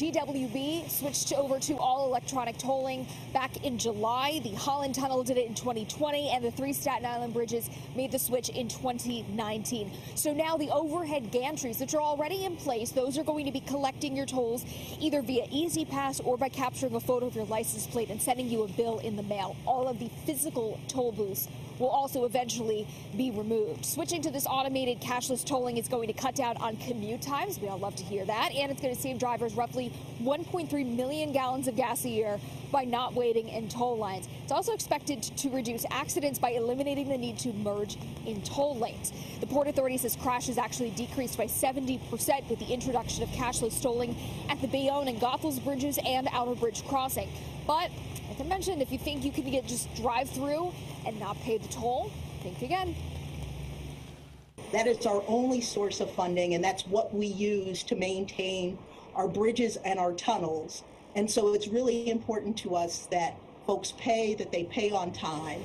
GWB switched over to all electronic tolling back in July. The Holland Tunnel did it in 2020, and the three Staten Island bridges made the switch in 2019. So now the overhead gantries, which are already in place, those are going to be collecting your tolls either via E-ZPass or by capturing a photo of your license plate and sending you a bill in the mail. All of the physical toll booths will also eventually be removed. Switching to this automated cashless tolling is going to cut down on commute times. We all love to hear that. And it's going to save drivers roughly 1.3 million gallons of gas a year by not waiting in toll lines. It's also expected to reduce accidents by eliminating the need to merge in toll lanes. The Port Authority says crashes actually decreased by 70% with the introduction of cashless tolling at the Bayonne and Goethals bridges and Outerbridge crossing. But like I mentioned, if you think you can get just drive through and not pay the toll, think again. That is our only source of funding, and that's what we use to maintain our bridges and our tunnels. And so it's really important to us that folks pay, that they pay on time.